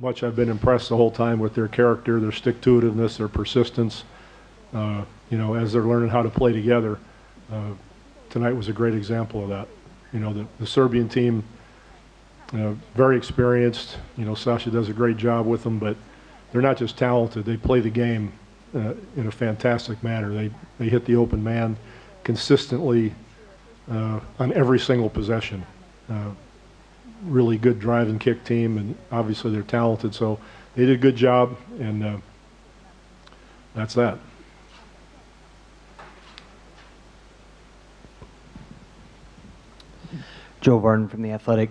much I've been impressed the whole time with their character, their stick-to-itiveness, their persistence, uh, you know, as they're learning how to play together. Uh, Tonight was a great example of that. You know, the the Serbian team, uh, very experienced, you know, Sasha does a great job with them, but they're not just talented, they play the game uh, in a fantastic manner. They, they hit the open man consistently uh, on every single possession. Really good drive and kick team, and obviously they're talented, so they did a good job, and uh, that's that. Joe Vardon from The Athletic.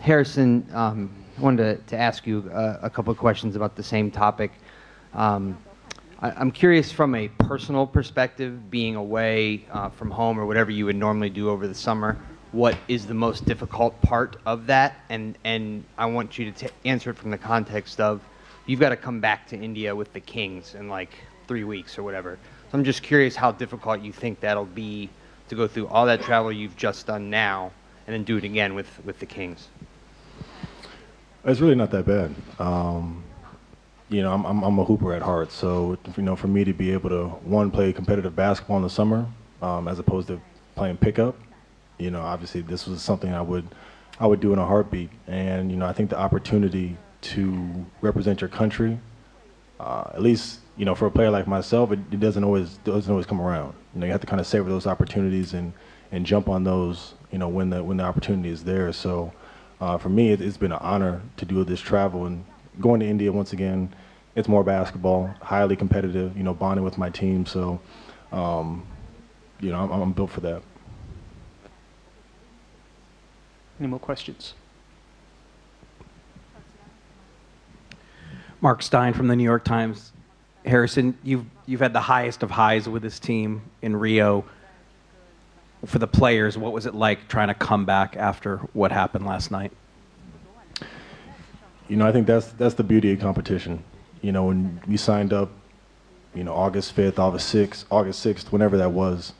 Harrison, um, wanted to, to ask you uh, a couple of questions about the same topic. Um, I, I'm curious from a personal perspective, being away uh, from home or whatever you would normally do over the summer, what is the most difficult part of that? And, and I want you to ta answer it from the context of you've got to come back to India with the Kings in like three weeks or whatever. So I'm just curious how difficult you think that'll be to go through all that travel you've just done now and then do it again with, with the Kings. It's really not that bad. Um, you know, I'm, I'm, I'm a hooper at heart, so you know, for me to be able to one play competitive basketball in the summer, um, as opposed to playing pickup, you know, obviously this was something I would I would do in a heartbeat. And you know, I think the opportunity to represent your country, uh, at least you know, for a player like myself, it, it doesn't always doesn't always come around. You know, you have to kind of savor those opportunities and and jump on those, you know, when the when the opportunity is there. So. Uh, for me, it, it's been an honor to do this travel and going to India once again. It's more basketball, highly competitive. You know, bonding with my team. So, um, you know, I'm, I'm built for that. Any more questions? Mark Stein from the New York Times. Harrison, you've you've had the highest of highs with this team in Rio. For the players, what was it like trying to come back after what happened last night? You know, I think that's that's the beauty of competition. You know, when we signed up, you know, August 5th, August 6th, August 6th, whenever that was,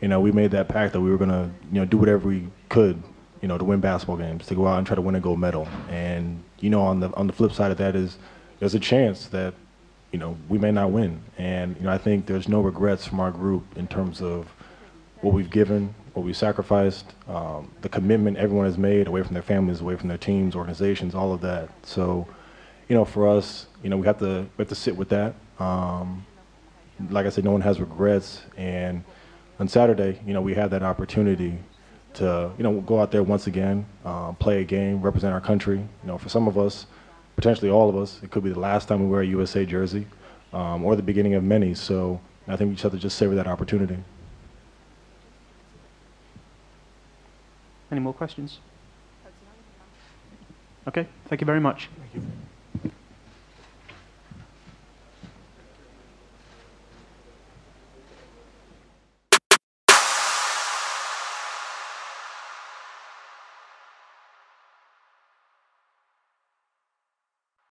you know, we made that pact that we were gonna, you know, do whatever we could, you know, to win basketball games, to go out and try to win a gold medal. And you know, on the on the flip side of that is, there's a chance that, you know, we may not win. And you know, I think there's no regrets from our group in terms of what we've given, what we've sacrificed, um, the commitment everyone has made away from their families, away from their teams, organizations, all of that. So, you know, for us, you know, we have to we have to sit with that. Um, like I said, no one has regrets, and on Saturday, you know, we had that opportunity to, you know, go out there once again, uh, play a game, represent our country. You know, for some of us, potentially all of us, it could be the last time we wear a USA jersey, um, or the beginning of many. So I think we just have to just savor that opportunity. Any more questions? Okay, thank you very much. Thank you.